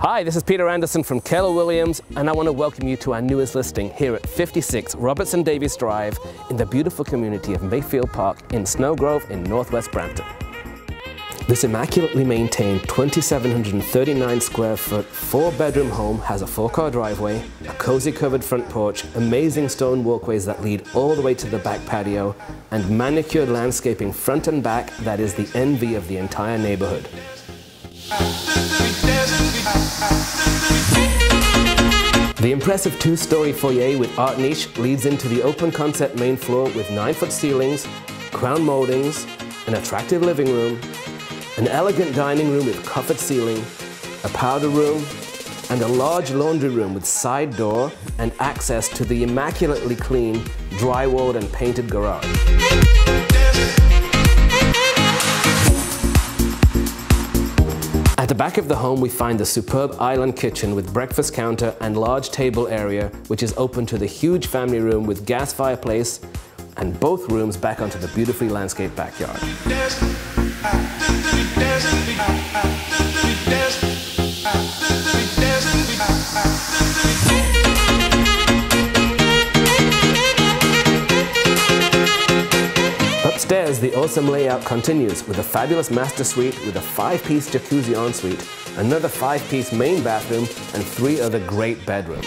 Hi, this is Peter Anderson from Keller Williams, and I want to welcome you to our newest listing here at 56 Robertson Davies Drive in the beautiful community of Mayfield Park in Snelgrove in Northwest Brampton. This immaculately maintained 2,739 square foot, four bedroom home has a four car driveway, a cozy covered front porch, amazing stone walkways that lead all the way to the back patio, and manicured landscaping front and back that is the envy of the entire neighborhood. The impressive two-story foyer with art niche leads into the open concept main floor with 9-foot ceilings, crown moldings, an attractive living room, an elegant dining room with coffered ceiling, a powder room, and a large laundry room with side door and access to the immaculately clean, drywalled and painted garage. At the back of the home we find the superb island kitchen with breakfast counter and large table area which is open to the huge family room with gas fireplace and both rooms back onto the beautifully landscaped backyard. Upstairs, the awesome layout continues with a fabulous master suite with a five-piece jacuzzi ensuite, another five-piece main bathroom, and three other great bedrooms.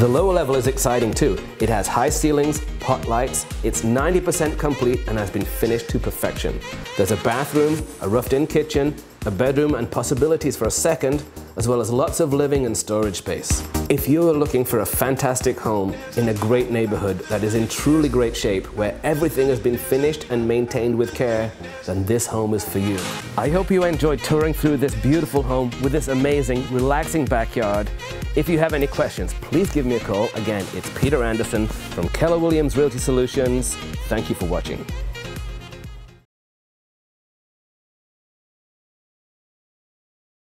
The lower level is exciting too. It has high ceilings, pot lights, it's 90% complete and has been finished to perfection. There's a bathroom, a roughed-in kitchen, a bedroom and possibilities for a second, as well as lots of living and storage space. If you're looking for a fantastic home in a great neighborhood that is in truly great shape, where everything has been finished and maintained with care, then this home is for you. I hope you enjoyed touring through this beautiful home with this amazing, relaxing backyard. If you have any questions, please give me a call. Again, it's Peter Anderson from Keller Williams Realty Solutions. Thank you for watching.